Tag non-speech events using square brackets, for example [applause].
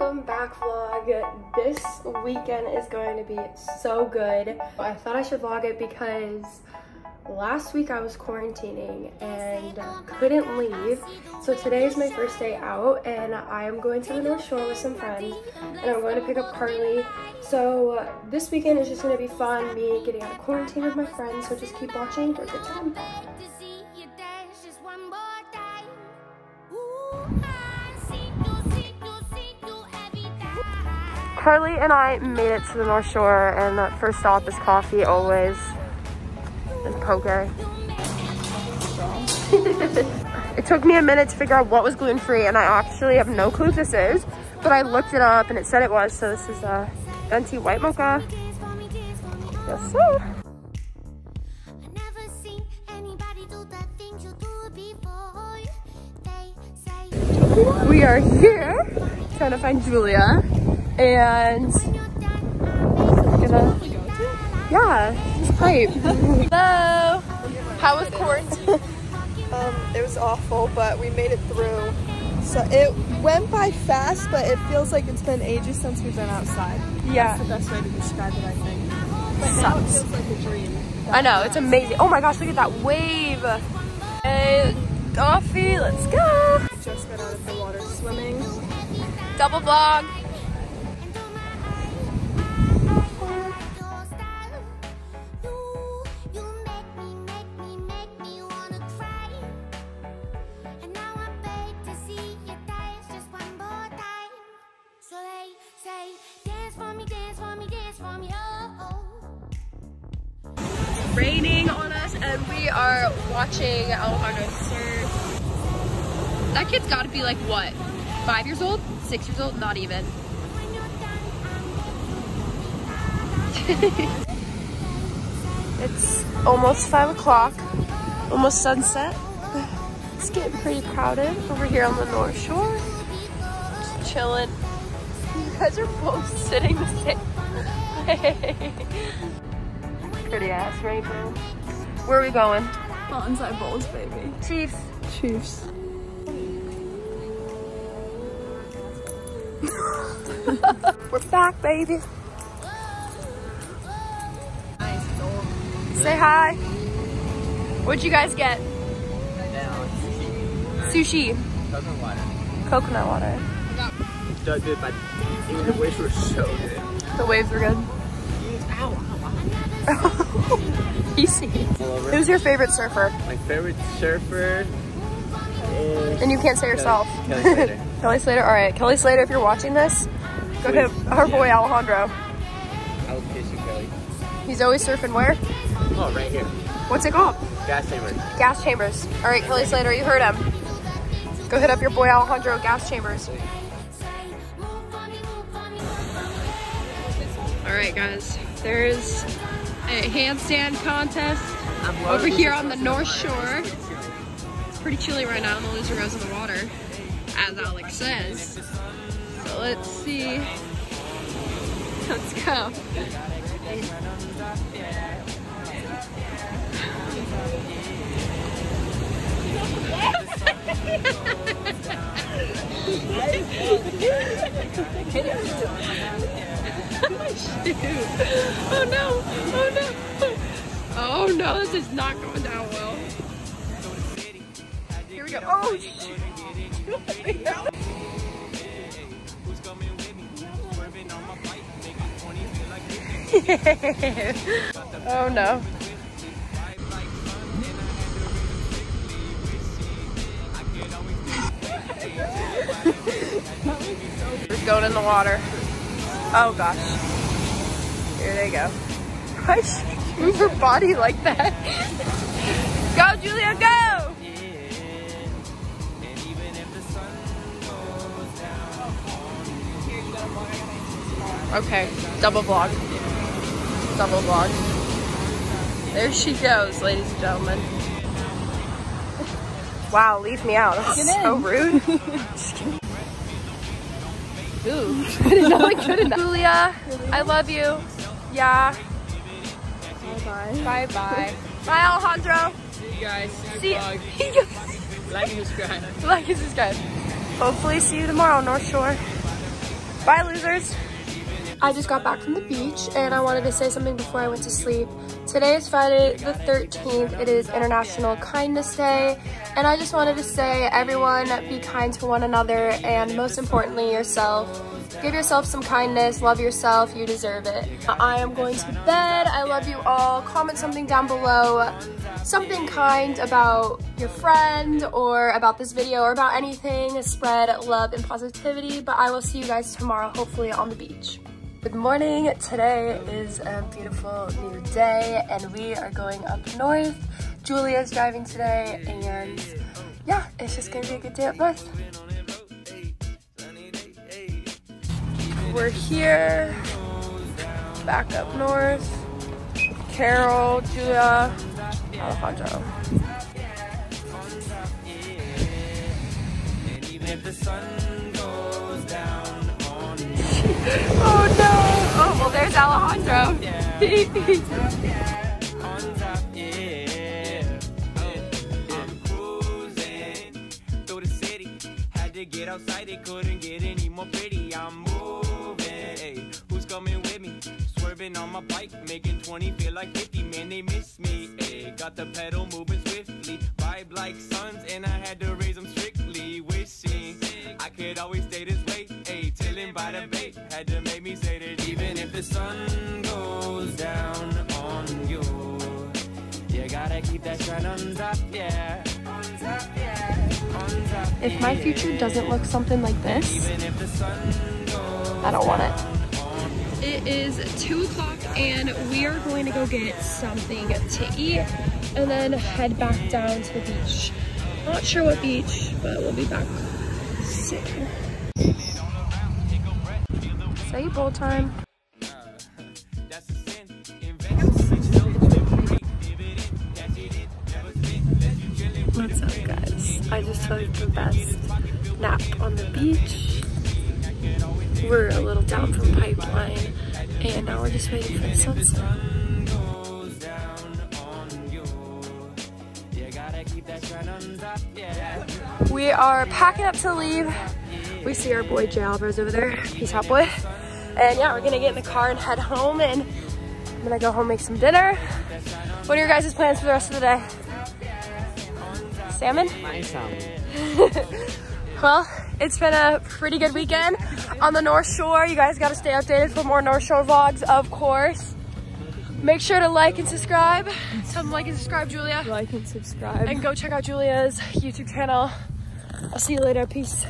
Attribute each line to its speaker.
Speaker 1: welcome back vlog. This weekend is going to be so good. I thought I should vlog it because last week I was quarantining and couldn't leave. So today is my first day out and I am going to the North Shore with some friends and I'm going to pick up Carly. So this weekend is just going to be fun, me getting out of quarantine with my friends. So just keep watching for a good time. Carly and I made it to the North Shore and that first stop is coffee always and poker. [laughs] it took me a minute to figure out what was gluten-free and I actually have no clue this is, but I looked it up and it said it was, so this is a venti white mocha. Yes, sir. We are here trying to find Julia and gonna, yeah, it's pipe. Hello. How was quarantine? [laughs]
Speaker 2: um, it was awful, but we made it through. So it went by fast, but it feels like it's been ages since we've been outside.
Speaker 1: Yeah.
Speaker 2: That's the best way to describe it, I think. But
Speaker 1: Sucks.
Speaker 2: now it feels like a dream.
Speaker 1: I know, it's amazing. Oh my gosh, look at that wave. Hey, coffee, let's go.
Speaker 2: Just got out of the water swimming.
Speaker 1: Double vlog. Raining on us and we are watching Alejandro surf. That kid's gotta be like what? Five years old? Six years old? Not even. [laughs] it's almost five o'clock, almost sunset. It's getting pretty crowded over here on the North Shore. Just chilling. You guys are both sitting the same way. [laughs] Pretty ass right now. Where are we going?
Speaker 2: Banzai bowls, baby.
Speaker 1: Chiefs.
Speaker 2: Chiefs. [laughs]
Speaker 1: We're back, baby. Say hi. What'd you guys get? Sushi.
Speaker 3: Coconut water.
Speaker 1: Coconut water.
Speaker 3: So good, but the waves were so good.
Speaker 1: The waves were good.
Speaker 3: Ow, ow, [laughs]
Speaker 1: Easy. Who's your favorite surfer?
Speaker 3: My favorite surfer is...
Speaker 1: And you can't say yourself.
Speaker 3: Kelly Slater. [laughs]
Speaker 1: Kelly Slater. All right, Kelly Slater. If you're watching this, go hit our boy Alejandro.
Speaker 3: I will kiss you, Kelly.
Speaker 1: He's always surfing where?
Speaker 3: Oh, right here.
Speaker 1: What's it called?
Speaker 3: Gas Chambers.
Speaker 1: Gas Chambers. All right, Kelly Slater. You heard him. Go hit up your boy Alejandro Gas Chambers. All right, guys. There's a handstand contest over here on the North Shore. It's pretty chilly right now, and the loser goes in the water, as Alex says. So let's see. Let's go. [laughs] [laughs] Oh no! Oh no! Oh no, this is not going down well. Here we go. Oh shoot! [laughs] oh no. [laughs] We're going in the water. Oh gosh. Here they go. [laughs] Why she move her body like that? [laughs] go, Julia, go! Okay, double vlog. Double vlog. There she goes, ladies and gentlemen. [laughs] Wow, leave me out. That's
Speaker 2: Get
Speaker 1: so
Speaker 2: in.
Speaker 1: rude. Ooh, I didn't know I couldn't. Julia, I love you. Yeah.
Speaker 2: Bye-bye.
Speaker 1: Bye bye. Bye, Alejandro.
Speaker 3: See you guys.
Speaker 1: See you. [laughs]
Speaker 3: Like and subscribe.
Speaker 1: like and subscribe. Hopefully see you tomorrow, North Shore. Bye, losers. I just got back from the beach and I wanted to say something before I went to sleep. Today is Friday the 13th. It is International Kindness Day. And I just wanted to say, everyone be kind to one another and most importantly, yourself. Give yourself some kindness, love yourself, you deserve it. I am going to bed. I love you all. Comment something down below, something kind about your friend or about this video or about anything. Spread love and positivity, but I will see you guys tomorrow, hopefully on the beach. Good morning. Today is a beautiful new day and we are going up north. Julia's driving today and yeah, it's just gonna be a good day up north. We're here, back up north. Carol, Julia, Alejandro. [laughs] oh no! Oh, well there's Alejandro. [laughs] [laughs]
Speaker 4: get outside, it couldn't get any more pretty. I'm my bike, making 20 feel like 50. Man, they miss me. got the pedal moving swiftly. Vibe like suns, and I had to raise them strictly. Wishing I could always stay this way. Ayy, chilling by the bay. Had to make me say that even if the sun goes down on you, you gotta keep that shine on top, yeah. On top, yeah.
Speaker 1: If my future doesn't look something like this, I don't want it. It is 2 o'clock and we are going to go get something to eat and then head back down to the beach. Not sure what beach, but we'll be back soon. Say bowl time. What's up guys? I just took the best nap on the beach. We're a little down from we're just waiting for the sunset. We are packing up to leave. We see our boy Jay Alvarrez over there. Peace out boy. And yeah, we're gonna get in the car and head home and I'm gonna go home make some dinner. What are your guys' plans for the rest of the day? Salmon?
Speaker 3: My salmon. [laughs]
Speaker 1: well, it's been a pretty good weekend on the North Shore. You guys gotta stay updated for more North Shore vlogs, of course. Make sure to like and subscribe. Tell them like and subscribe, Julia.
Speaker 2: Like and subscribe.
Speaker 1: And go check out Julia's YouTube channel. I'll see you later. Peace.